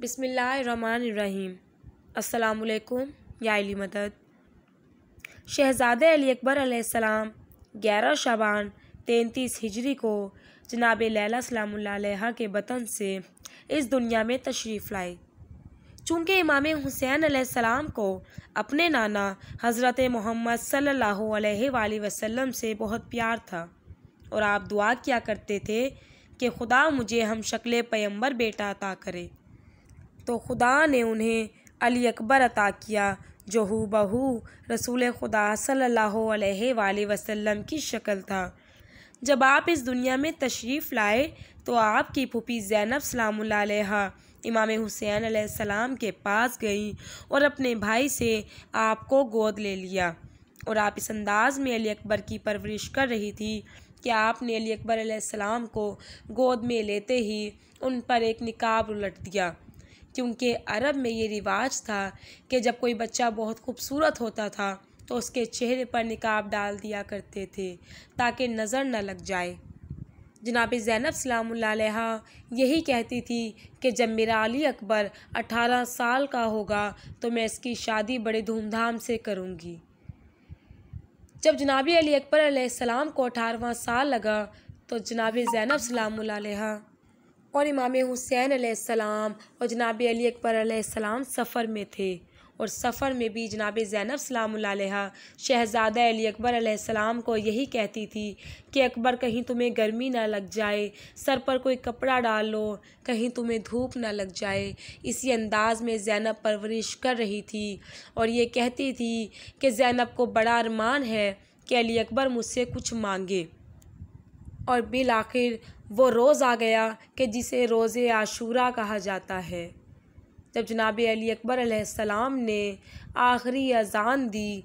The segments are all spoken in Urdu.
بسم اللہ الرحمن الرحیم۔ السلام علیکم، یا علی مدد۔ شہزادہ علی اکبر علیہ السلام گیارہ شابان تینتیس ہجری کو جناب لیلہ سلام اللہ علیہ کے بطن سے اس دنیا میں تشریف لائے۔ چونکہ امام حسین علیہ السلام کو اپنے نانا حضرت محمد صلی اللہ علیہ وآلہ وسلم سے بہت پیار تھا اور آپ دعا کیا کرتے تھے کہ خدا مجھے ہم شکل پیمبر بیٹا عطا کرے۔ تو خدا نے انہیں علی اکبر عطا کیا، جو ہو بہو رسول خدا صلی اللہ علیہ وآلہ وسلم کی شکل تھا۔ جب آپ اس دنیا میں تشریف لائے تو آپ کی پھوپھی زینب سلام اللہ علیہ امام حسین علیہ السلام کے پاس گئیں اور اپنے بھائی سے آپ کو گود لے لیا۔ اور آپ اس انداز میں علی اکبر کی پرورش کر رہی تھی کہ آپ نے علی اکبر علیہ السلام کو گود میں لیتے ہی ان پر ایک نکاب الٹ دیا۔ کیونکہ عرب میں یہ رواج تھا کہ جب کوئی بچہ بہت خوبصورت ہوتا تھا تو اس کے چہرے پر نکاب ڈال دیا کرتے تھے تاکہ نظر نہ لگ جائے۔ جناب زینب سلام اللہ علیہ یہی کہتی تھی کہ جب میرا علی اکبر اٹھارہ سال کا ہوگا تو میں اس کی شادی بڑے دھوم دھام سے کروں گی۔ جب جناب علی اکبر علیہ السلام کو اٹھارہواں سال لگا تو جناب زینب سلام اللہ علیہ اور امام حسین علیہ السلام اور جناب علی اکبر علیہ السلام سفر میں تھے۔ اور سفر میں بھی جناب زینب سلام اللہ علیہ شہزادہ علی اکبر علیہ السلام کو یہی کہتی تھی کہ اکبر کہیں تمہیں گرمی نہ لگ جائے، سر پر کوئی کپڑا ڈال لو، کہیں تمہیں دھوپ نہ لگ جائے۔ اسی انداز میں زینب پرورش کر رہی تھی اور یہ کہتی تھی کہ زینب کو بڑا ارمان ہے کہ علی اکبر مجھ سے کچھ مانگے۔ اور بالآخر وہ روز آ گیا کہ جسے روز عاشورہ کہا جاتا ہے۔ جب جناب علی اکبر علیہ السلام نے آخری اذان دی،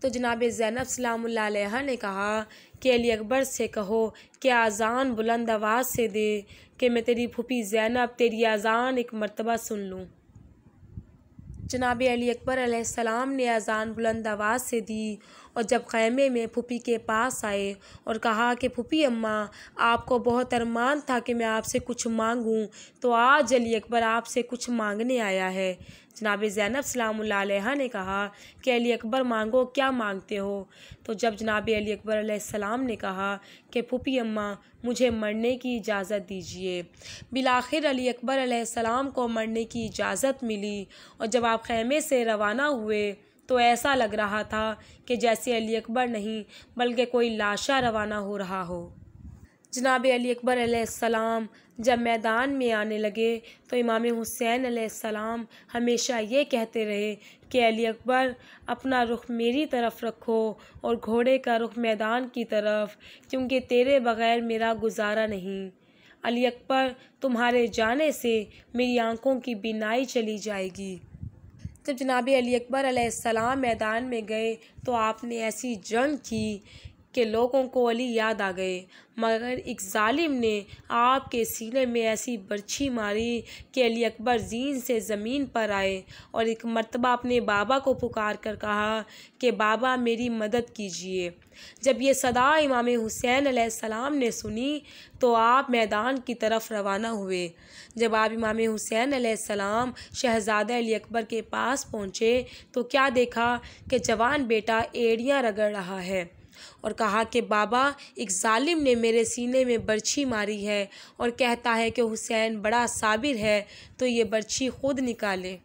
تو جناب زینب سلام اللہ علیہ نے کہا کہ علی اکبر سے کہو کہ اذان بلند آواز سے دے کہ میں تیری پھوپھی زینب، تیری اذان ایک مرتبہ سن لوں۔ جناب علی اکبر علیہ السلام نے اذان بلند آواز سے دی اور جب خیمے میں پھوپھی کے پاس آئے اور کہا کہ پھوپھی اماں، آپ کو بہت ارمان تھا کہ میں آپ سے کچھ مانگوں، تو آج علی اکبر آپ سے کچھ مانگنے آیا ہے۔ جناب زینب سلام اللہ علیہ نے کہا کہ علی اکبر مانگو، کیا مانگتے ہو؟ تو جب جناب علی اکبر علیہ السلام نے کہا کہ پھوپھی اماں، مجھے مرنے کی اجازت دیجیے بالآخر علی اکبر علیہ السلام کو مرنے کی اجازت ملی اور جب آپ خیمے سے روانہ ہوئے تو ایسا لگ رہا تھا کہ جیسے علی اکبر نہیں، بلکہ کوئی لاشا روانہ ہو رہا ہو۔ جناب علی اکبر علیہ السلام جب میدان میں آنے لگے تو امام حسین علیہ السلام ہمیشہ یہ کہتے رہے کہ علی اکبر اپنا رخ میری طرف رکھو اور گھوڑے کا رخ میدان کی طرف، کیونکہ تیرے بغیر میرا گزارا نہیں۔ علی اکبر تمہارے جانے سے میری آنکھوں کی بینائی چلی جائے گی۔ جب جناب علی اکبر علیہ السلام میدان میں گئے تو آپ نے ایسی جنگ کی کہ لوگوں کو علی یاد آ گئے۔ مگر ایک ظالم نے آپ کے سینے میں ایسی برچھی ماری کہ علی اکبر زین سے زمین پر آئے اور ایک مرتبہ اپنے بابا کو پکار کر کہا کہ بابا میری مدد کیجیے جب یہ صدا امام حسین علیہ السلام نے سنی تو آپ میدان کی طرف روانہ ہوئے۔ جب آپ امام حسین علیہ السلام شہزادہ علی اکبر کے پاس پہنچے تو کیا دیکھا کہ جوان بیٹا ایڑیاں رگڑ رہا ہے۔ اور کہا کہ بابا، ایک ظالم نے میرے سینے میں برچھی ماری ہے اور کہتا ہے کہ حسین بڑا صابر ہے، تو یہ برچھی خود نکالے۔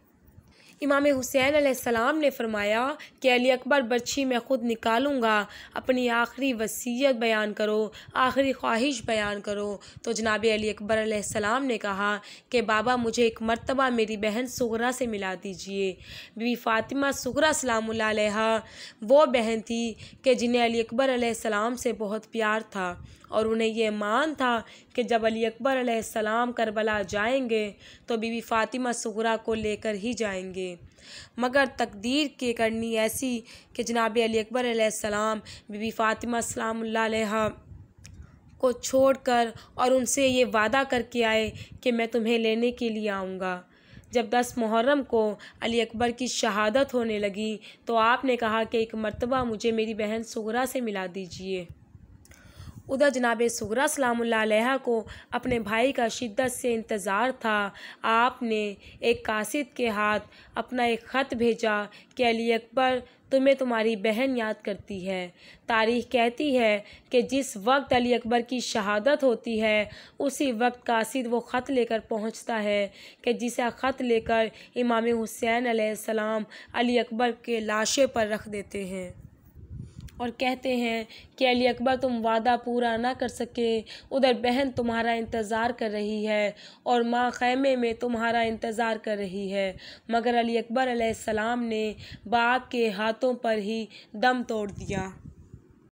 امام حسین علیہ السلام نے فرمایا کہ علی اکبر برچھی میں خود نکالوں گا، اپنی آخری وصیت بیان کرو، آخری خواہش بیان کرو۔ تو جناب علی اکبر علیہ السلام نے کہا کہ بابا مجھے ایک مرتبہ میری بہن سغرا سے ملا دیجیے۔ بی فاطمہ سغرا سلام اللہ علیہ وہ بہن تھی کہ جنہیں علی اکبر علیہ السلام سے بہت پیار تھا۔ اور انہیں یہ مان تھا کہ جب علی اکبر علیہ السلام کربلا جائیں گے تو بی بی فاطمہ سغرا کو لے کر ہی جائیں گے۔ مگر تقدیر کے کرنی ایسی کہ جناب علی اکبر علیہ السلام، بی بی فاطمہ السلام اللہ علیہ، کو چھوڑ کر اور ان سے یہ وعدہ کر کے آئے کہ میں تمہیں لینے کے لیے آؤں گا۔ جب دس محرم کو علی اکبر کی شہادت ہونے لگی تو آپ نے کہا کہ ایک مرتبہ مجھے میری بہن سغرا سے ملا دیجیے ادھر جناب سغرا سلام اللہ علیہ کو اپنے بھائی کا شدت سے انتظار تھا۔ آپ نے ایک قاصد کے ہاتھ اپنا ایک خط بھیجا کہ علی اکبر تمہیں تمہاری بہن یاد کرتی ہے۔ تاریخ کہتی ہے کہ جس وقت علی اکبر کی شہادت ہوتی ہے، اسی وقت قاصد وہ خط لے کر پہنچتا ہے کہ جسے خط لے کر امام حسین علیہ السلام علی اکبر کے لاشے پر رکھ دیتے ہیں۔ اور کہتے ہیں کہ علی اکبر تم وعدہ پورا نہ کر سکے، ادھر بہن تمہارا انتظار کر رہی ہے اور ماں خیمے میں تمہارا انتظار کر رہی ہے۔ مگر علی اکبر علیہ السلام نے باپ کے ہاتھوں پر ہی دم توڑ دیا۔